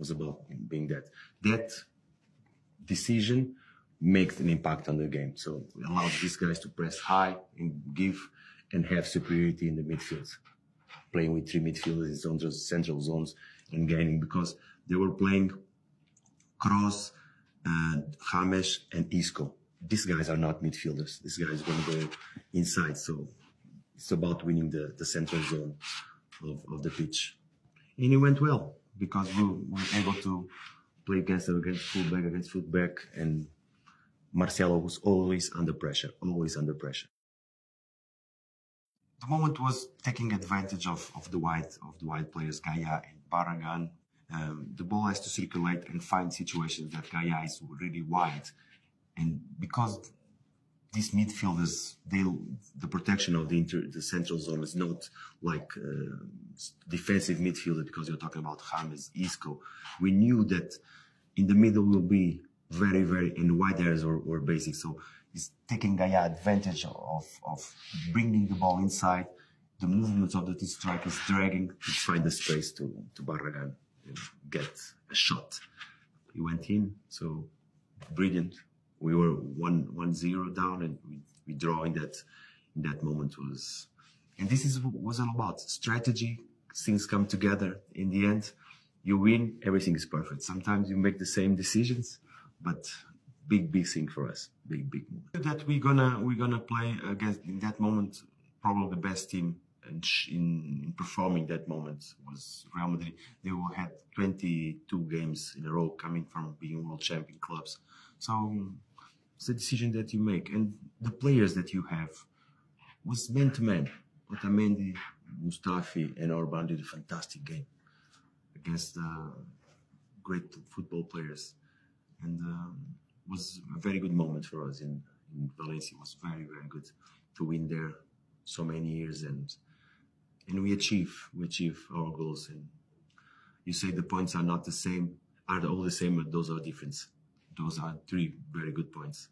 was about being that. That decision makes an impact on the game. So it allows these guys to press high and give and have superiority in the midfield. Playing with three midfielders in central zones and gaining because they were playing Kroos, and James and Isco. These guys are not midfielders. This guy is going to go inside. So it's about winning the, the central zone of, of the pitch. And it went well because we were able to play against against fullback, against fullback, and Marcelo was always under pressure, always under pressure. The moment was taking advantage of, of the wide of the wide players, Gayà and Barragan. Um, the ball has to circulate and find situations that Gayà is really wide, and because these midfielders, they, the protection of the, inter, the central zone is not like uh, defensive midfielder because you're talking about James, Isco. We knew that in the middle will be very, very, in wide areas were, were basic. So it's taking Gayà advantage of, of bringing the ball inside. The movements of the two strikers dragging to find the space to, to Barragan and get a shot. He went in, so brilliant we were one one zero down and we, we draw in that in that moment was and this is what was all about strategy. Things come together. In the end you win everything is perfect. Sometimes you make the same decisions but big big thing for us. Big big moment. That we're gonna we're gonna play against in that moment probably the best team and in, in performing that moment was Real Madrid. They had 22 games in a row coming from being world champion clubs. So a decision that you make. And the players that you have was man to man. Otamendi, Mustafi, and Orban did a fantastic game against uh, great football players. And um, was a very good moment for us in, in Valencia. It was very, very good to win there so many years and and we achieve we achieve our goals and you say the points are not the same are all the same but those are different those are three very good points.